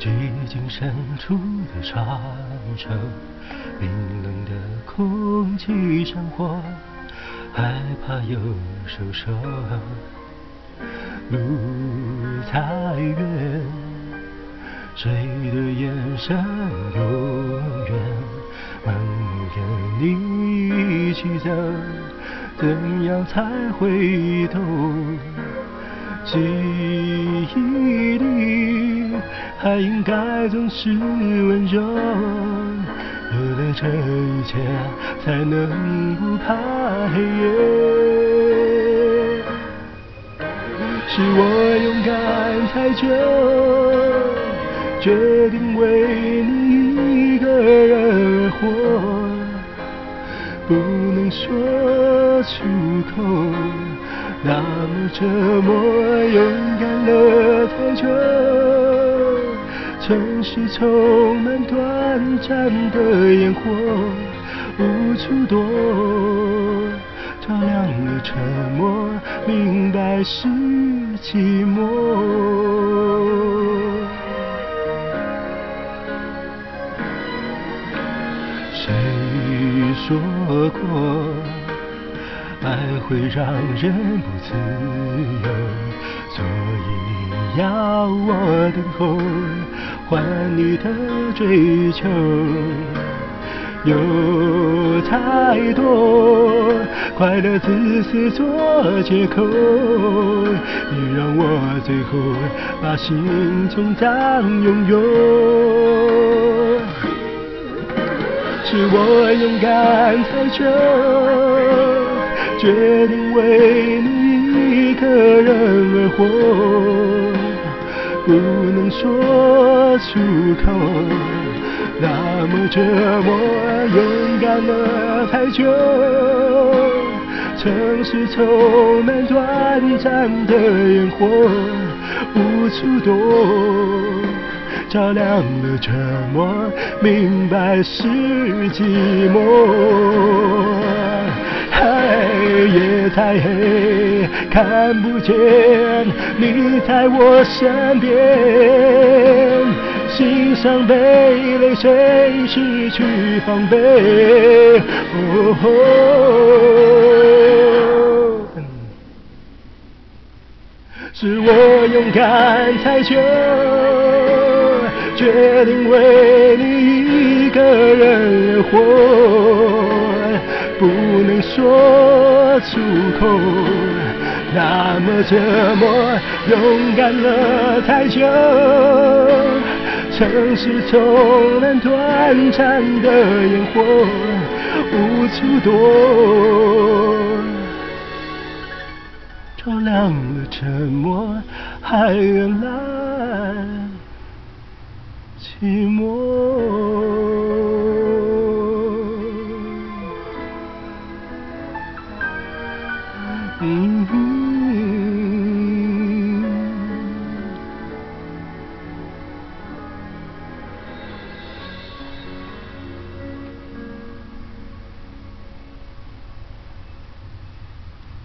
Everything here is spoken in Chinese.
寂静深处的长城，冰冷的空气闪火，害怕又受伤。路太远，谁的眼神永远盲目跟你一起走，怎样才会懂？记忆还应该总是温柔，有了这一切才能不怕黑夜。是我勇敢太久，决定为你一个人而活，不能说出口，那么折磨。勇敢了太久，城市充满短暂的烟火，无处躲。照亮了沉默，明白是寂寞。谁说过爱会让人不自由？所以你要我等候，换你的追求。有太多快乐自私做借口，你让我最后把心从脏拥有。是我勇敢太久，决定为你一个人而活，不能说出口。那么折磨，勇敢了太久，城市充满短暂的烟火，无处躲，照亮了沉默，明白是寂寞。黑夜太黑，看不见你在我身边。心伤悲泪水失去防备，哦是我勇敢太久，决定为你一个人而活，不能说出口，那么折磨，勇敢了太久。城市充满短暂的烟火，无处躲，照亮了沉默，还原来寂寞。Mm-hmm.